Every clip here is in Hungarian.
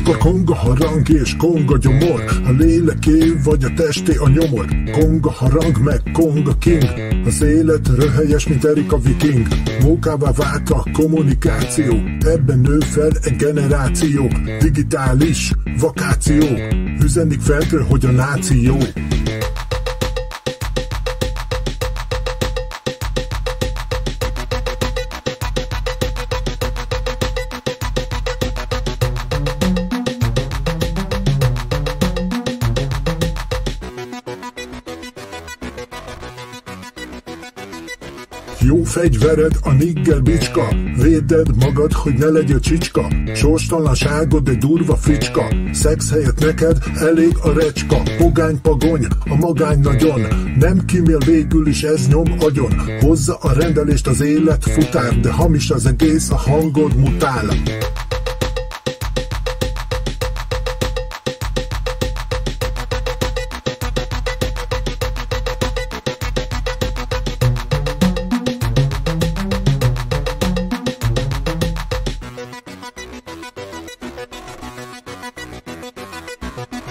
Konga harang és konga gyomor? A léleké vagy a testé a nyomor? Konga harang meg konga king. Az élet röhelyes, mint Erika Viking. Mókává vált a kommunikáció. Ebben nő fel egy generáció. Digitális vakáció. Üzenik feltről, hogy a náció Jó fegyvered a nigger bicska. Véded magad, hogy ne legyél csicska. Sorstalanságod egy durva fricska. Szex helyett neked elég a recska. Pogány pagony, a magány nagyon. Nem kimél végül is ez nyom agyon. Hozza a rendelést az élet futár De hamis az egész, a hangod mutál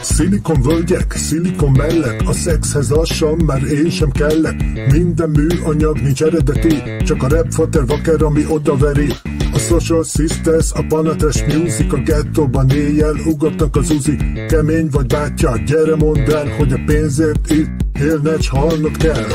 Szilikon völgyek, szilikon mellek A szexhez lassan, már én sem kellek. Minden műanyag nincs eredeti Csak a rap fater vaker, ami odaveri a Social Sisters, a Panates Music, a gettóban éjjel ugatnak az uzi. Kemény vagy bátya, gyere mondd el, hogy a pénzért itt élne, halnod kell